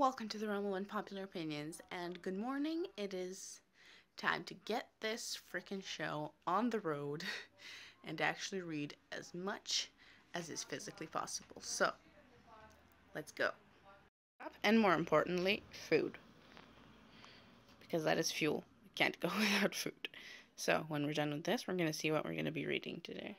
Welcome to the Realm of Unpopular Opinions, and good morning. It is time to get this freaking show on the road and actually read as much as is physically possible. So, let's go. And more importantly, food. Because that is fuel. We can't go without food. So, when we're done with this, we're going to see what we're going to be reading today.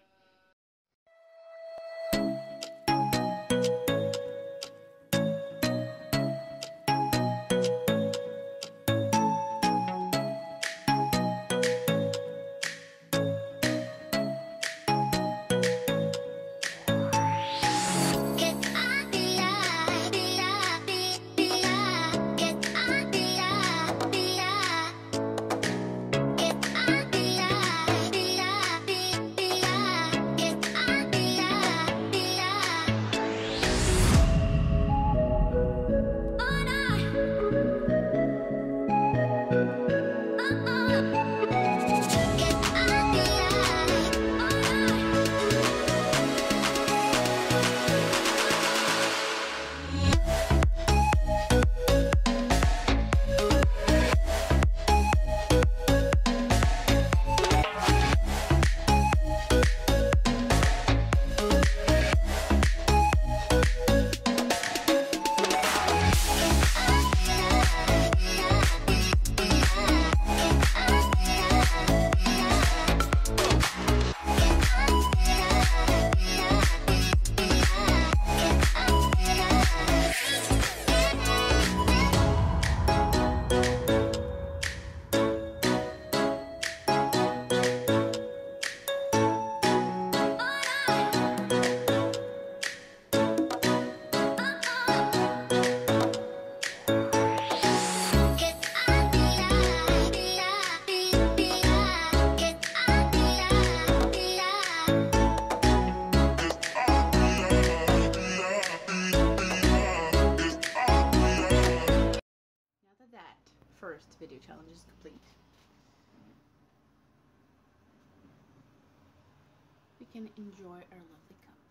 We can enjoy our lovely cup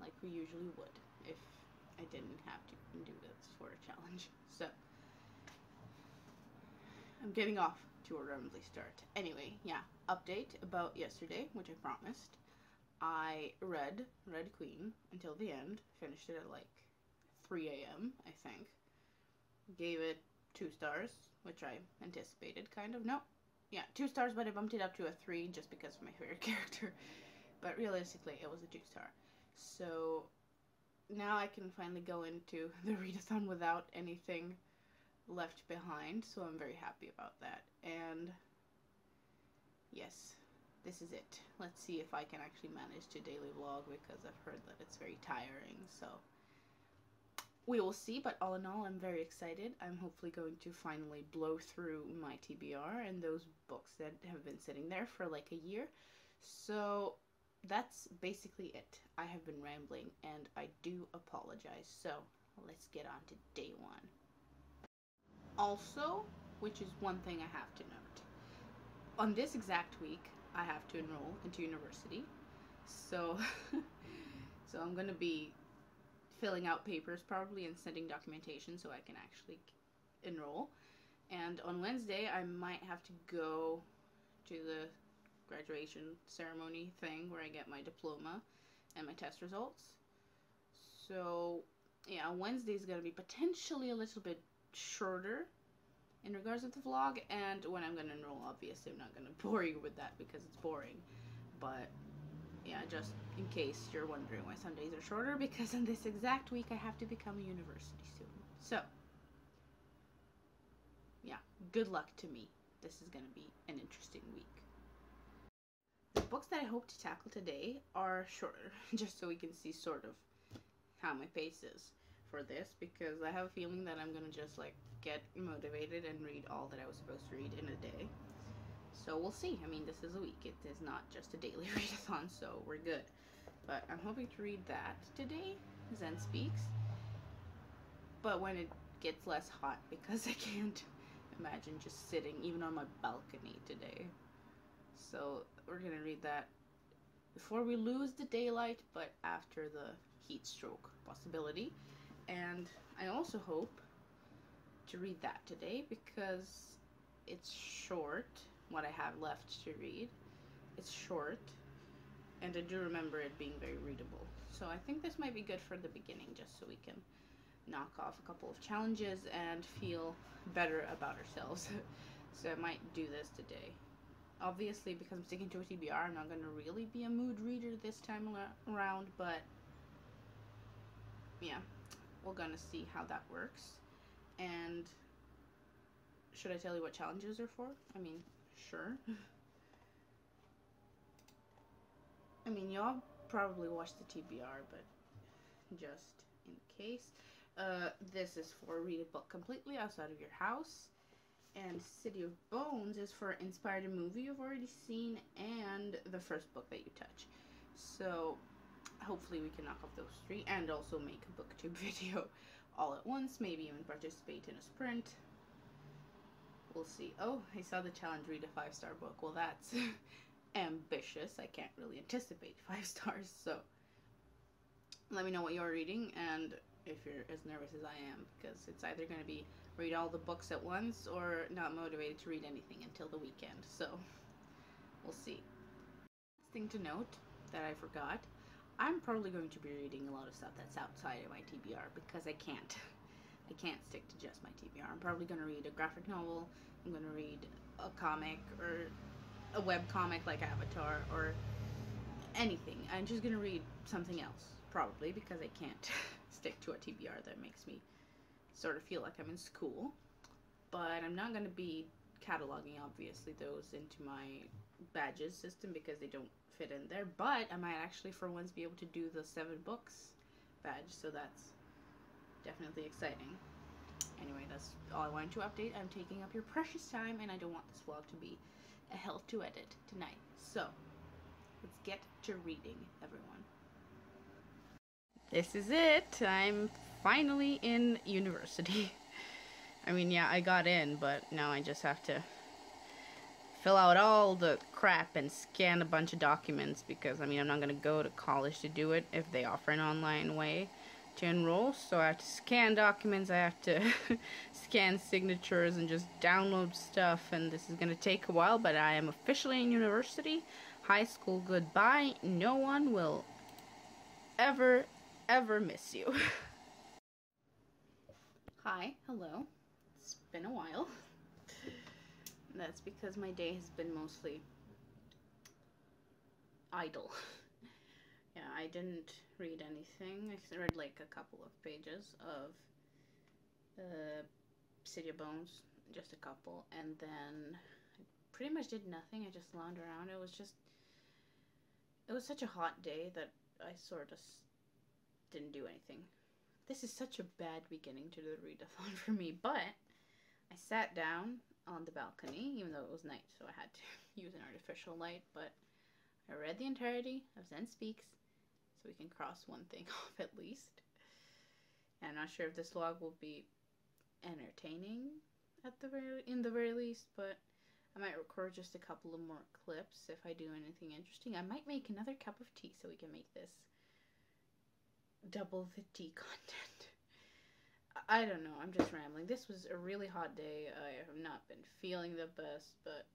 like we usually would if I didn't have to do this for a challenge. So, I'm getting off to a rumbly start. Anyway, yeah, update about yesterday, which I promised. I read Red Queen until the end, finished it at like 3 a.m., I think. Gave it two stars, which I anticipated, kind of. No, yeah, two stars, but I bumped it up to a three just because of my favorite character. But realistically, it was a two star. So now I can finally go into the readathon without anything left behind, so I'm very happy about that. And yes, this is it. Let's see if I can actually manage to daily vlog because I've heard that it's very tiring, so we will see, but all in all, I'm very excited. I'm hopefully going to finally blow through my TBR and those books that have been sitting there for like a year. So that's basically it. I have been rambling and I do apologize. So let's get on to day one. Also, which is one thing I have to note, on this exact week, I have to enroll into university. So, so I'm going to be filling out papers probably and sending documentation so I can actually enroll. And on Wednesday, I might have to go to the graduation ceremony thing where I get my diploma and my test results. So, yeah, Wednesday is going to be potentially a little bit shorter in regards to the vlog. And when I'm going to enroll, obviously, I'm not going to bore you with that because it's boring. But yeah, just in case you're wondering why Sundays are shorter, because in this exact week I have to become a university student. So, yeah, good luck to me. This is going to be an interesting week. The books that I hope to tackle today are shorter, just so we can see sort of how my pace is for this, because I have a feeling that I'm to just like get motivated and read all that I was supposed to read in a day. So we'll see. I mean, this is a week. It is not just a daily readathon, so we're good. But I'm hoping to read that today, Zen Speaks. But when it gets less hot, because I can't imagine just sitting even on my balcony today. So we're going to read that before we lose the daylight, but after the heat stroke possibility. And I also hope to read that today because it's short, what I have left to read. It's short, and I do remember it being very readable. So I think this might be good for the beginning, just so we can knock off a couple of challenges and feel better about ourselves. so I might do this today. Obviously, because I'm sticking to a TBR, I'm not going to really be a mood reader this time around, but yeah, we're going to see how that works. And should I tell you what challenges are for? I mean, sure. I mean, y'all probably watched the TBR, but just in case. Uh, this is for read a book completely outside of your house. And City of Bones is for inspired a movie you've already seen and the first book that you touch. So hopefully we can knock off those three and also make a booktube video all at once. Maybe even participate in a sprint. We'll see. Oh, I saw the challenge read a five star book. Well, that's ambitious. I can't really anticipate five stars, so let me know what you're reading and if you're as nervous as I am, because it's either going to be read all the books at once or not motivated to read anything until the weekend. So we'll see. Thing to note that I forgot I'm probably going to be reading a lot of stuff that's outside of my TBR because I can't. I can't stick to just my TBR. I'm probably going to read a graphic novel. I'm going to read a comic or a web comic like Avatar or anything. I'm just going to read something else probably because I can't stick to a TBR that makes me sort of feel like I'm in school. But I'm not going to be cataloging obviously those into my badges system because they don't fit in there. But I might actually for once be able to do the seven books badge, so that's definitely exciting. Anyway, that's all I wanted to update. I'm taking up your precious time and I don't want this vlog to be a hell to edit tonight. So, let's get to reading, everyone. This is it. I'm finally in university. I mean, yeah, I got in, but now I just have to fill out all the crap and scan a bunch of documents because, I mean, I'm not going to go to college to do it if they offer an online way to enroll. So I have to scan documents, I have to scan signatures and just download stuff, and this is going to take a while, but I am officially in university. High school goodbye. No one will ever, ever miss you. Hi, hello. It's been a while. That's because my day has been mostly idle. yeah, I didn't read anything. I read like a couple of pages of uh, City of Bones, just a couple, and then I pretty much did nothing. I just lounged around. It was just, it was such a hot day that I sort of didn't do anything. This is such a bad beginning to the readathon for me, but I sat down on the balcony, even though it was night, so I had to use an artificial light, but I read the entirety of Zen Speaks, so we can cross one thing off at least. And I'm not sure if this vlog will be entertaining at the very in the very least, but I might record just a couple of more clips if I do anything interesting. I might make another cup of tea so we can make this double the tea content. I don't know. I'm just rambling. This was a really hot day. I have not been feeling the best, but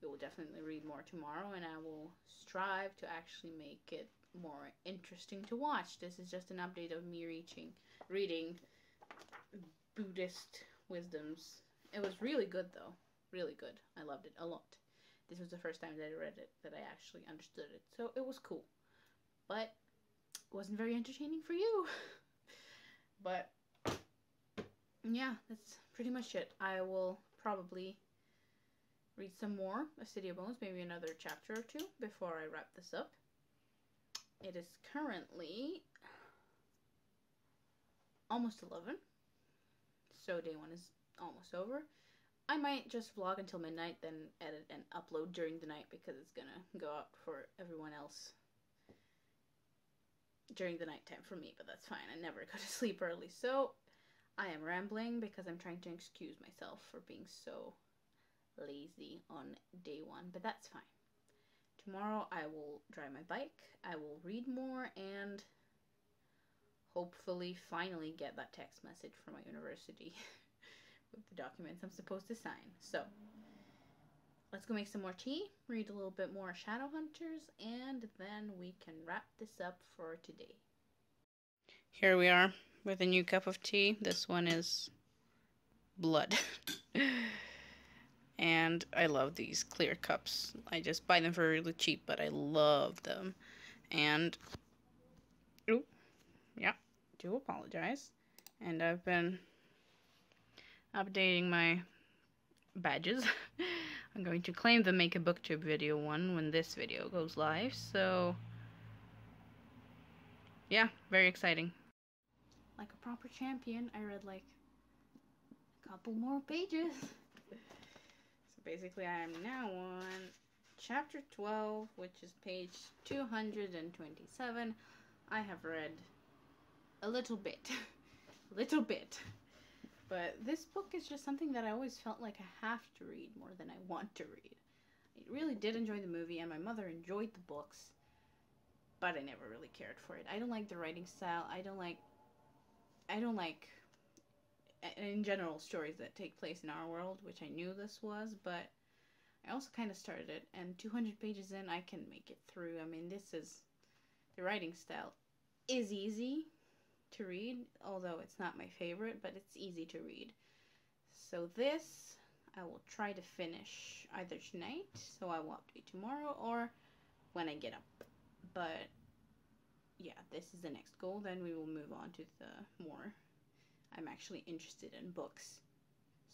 we will definitely read more tomorrow, and I will strive to actually make it more interesting to watch. This is just an update of me reaching, reading Buddhist wisdoms. It was really good, though. Really good. I loved it a lot. This was the first time that I read it that I actually understood it, so it was cool. But wasn't very entertaining for you. but yeah, that's pretty much it. I will probably read some more of City of Bones, maybe another chapter or two before I wrap this up. It is currently almost 11, so day one is almost over. I might just vlog until midnight, then edit and upload during the night because it's gonna go up for everyone else during the nighttime for me, but that's fine. I never go to sleep early, so I am rambling because I'm trying to excuse myself for being so lazy on day one, but that's fine. Tomorrow I will drive my bike, I will read more, and hopefully finally get that text message from my university with the documents I'm supposed to sign. So, let's go make some more tea, read a little bit more Shadowhunters, and then we can wrap this up for today. Here we are with a new cup of tea. This one is blood. and I love these clear cups. I just buy them for really cheap, but I love them. And, oh, yeah, do apologize. And I've been updating my badges. I'm going to claim the Make a Booktube video one when this video goes live, so yeah, very exciting. Like a proper champion, I read like a couple more pages. so basically I am now on chapter 12, which is page 227. I have read a little bit. a little bit. But this book is just something that I always felt like I have to read more than I want to read. I really did enjoy the movie, and my mother enjoyed the books, but I never really cared for it. I don't like the writing style. I don't like. I don't like. In general, stories that take place in our world, which I knew this was, but I also kind of started it, and 200 pages in, I can make it through. I mean, this is. The writing style is easy to read, although it's not my favorite, but it's easy to read. So this I will try to finish either tonight, so I will update tomorrow, or when I get up. But yeah, this is the next goal. Then we will move on to the more I'm actually interested in books.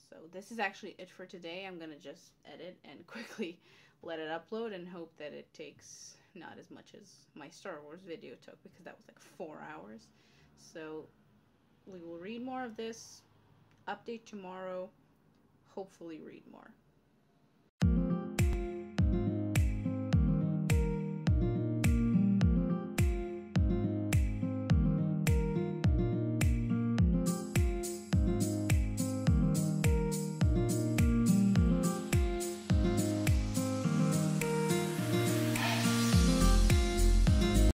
So this is actually it for today. I'm going to just edit and quickly let it upload and hope that it takes not as much as my Star Wars video took because that was like four hours. So we will read more of this, update tomorrow, hopefully read more.